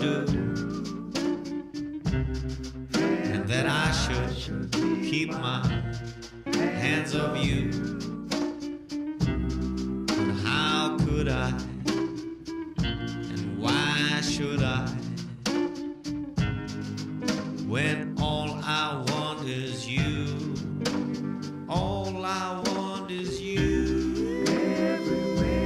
do and that I should keep my hands off you. But how could I and why should I when all I want is you? All I want is you. Everywhere.